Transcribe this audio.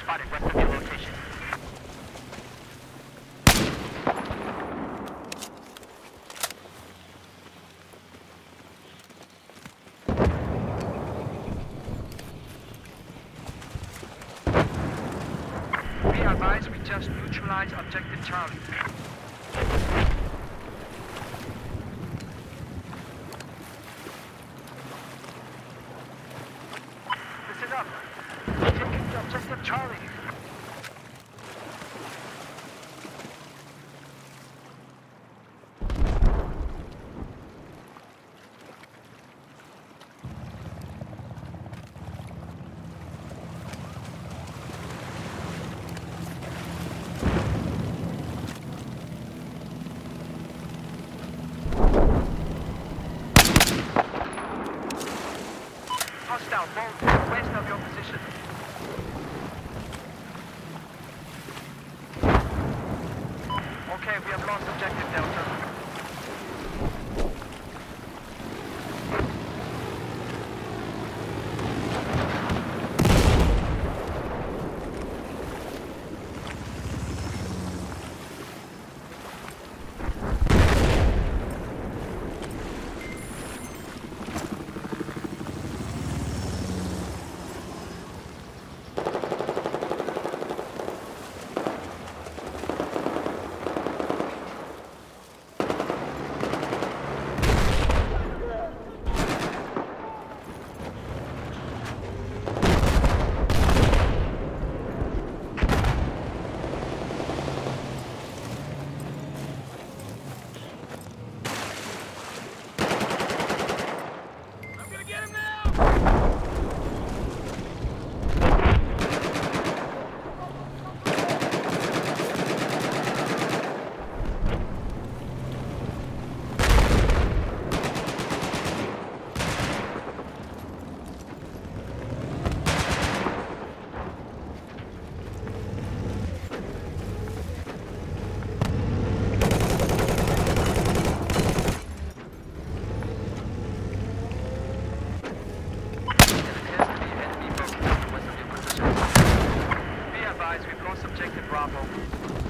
Spotted west of your location. Be advised, we just neutralized objective Charlie. Listen up. Objective Charlie. Hostile boat west of your position. Bravo.